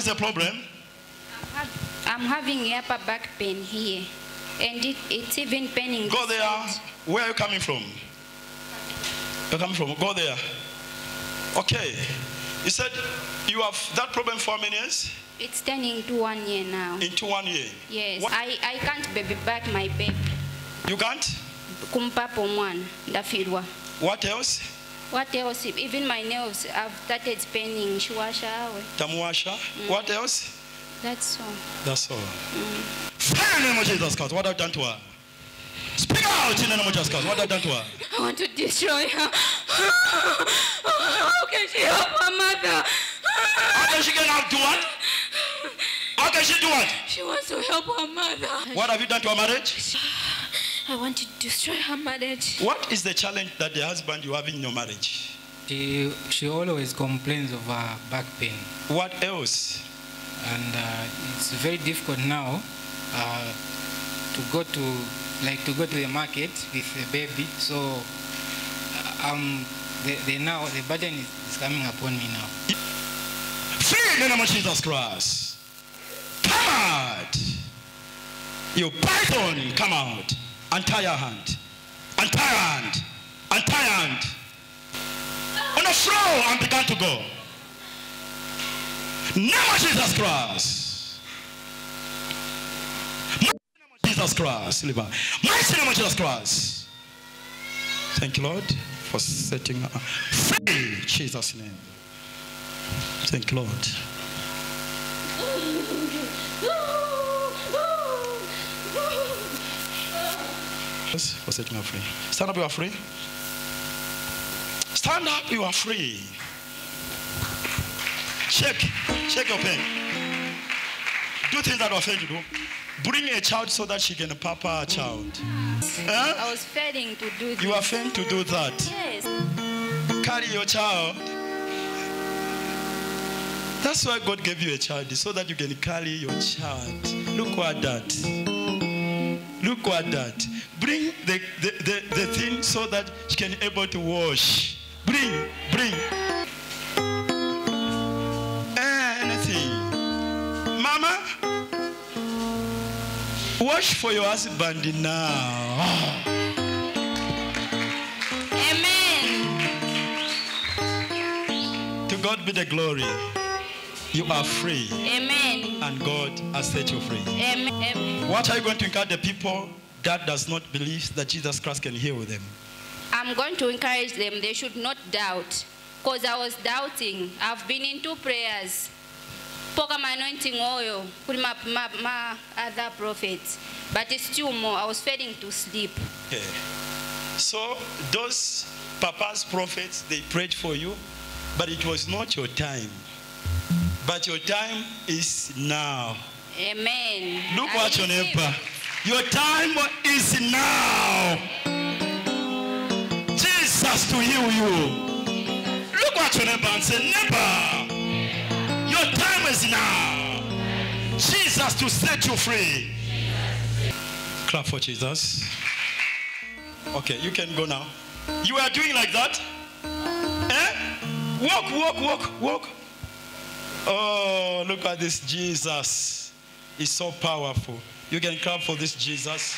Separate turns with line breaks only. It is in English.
is the problem?
I'm having upper back pain here, and it, it's even paining.
Go there.
side.
Where are you coming from? You're coming from. Go there. Okay. You said you have that problem for how many years?
It's turning to one year now.
Into one year.
Yes,
What-
I, I can't baby back my baby.
You can't?
Kumpapa omwana ndafirwa.
What else?
What else? Even my nails have started paining. Shiwashawe.
Tamuasha. What mm. else?
That's all.
That's all. Fire in the name of Jesus Christ. What have you done to her? Speak out in the name of Jesus Christ. What have you done to her?
I want to destroy her. How can she help her mother?
How can she get out to what? How can she do what?
She wants to help her mother.
What have you done to her marriage?
I want to destroy her marriage.
What is the challenge that the husband you have in your marriage?
She, she always complains of her back pain.
What else?
And uh, it's very difficult now uh, to go to, like to go to the market with the baby. So uh, um, the, the now, the burden is, is coming upon me now.
Free in the name of Jesus Christ. Come out. You python, come out. Untie your hand. Untie your hand. Untie your hand. On the floor and began to go. Name of Jesus Christ. Name of Jesus Christ. Liver. Mighty name of Jesus Christ. Thank you, Lord, for setting her free. Jesus' name. Thank you, Lord. For setting her free. Stand up, you are free. Stand up, you are free. Check, check your pen. Do things that are to do. Bring a child so that she can papa a child. Huh?
I was failing to do this.
You are fair to do that.
Yes.
Carry your child. That's why God gave you a child, so that you can carry your child. Look what that. Look what that. Bring the, the, the, the thing so that she can able to wash. Bring, bring. Anything. Mama, wash for your husband now.
Amen.
To God be the glory. You are free,
Amen.
and God has set you free.
Amen. Amen.
What are you going to encourage the people that does not believe that Jesus Christ can heal them?
I'm going to encourage them. They should not doubt. Because I was doubting. I've been into prayers. Poka my anointing oil. Put my, my, my other prophets. But it's still more. I was failing to sleep.
Okay. So those papa's prophets, they prayed for you, but it was not your time. But your time is now.
Amen.
Look
I
what your neighbor. Your time is now. Jesus to heal you. Look what your neighbor and say, neighbor, your time is now. Jesus to set you free. Clap for Jesus. Okay, you can go now. You are doing like that? Eh? Walk, walk, walk, walk. Oh, look at this Jesus. He's so powerful. You can clap for this Jesus.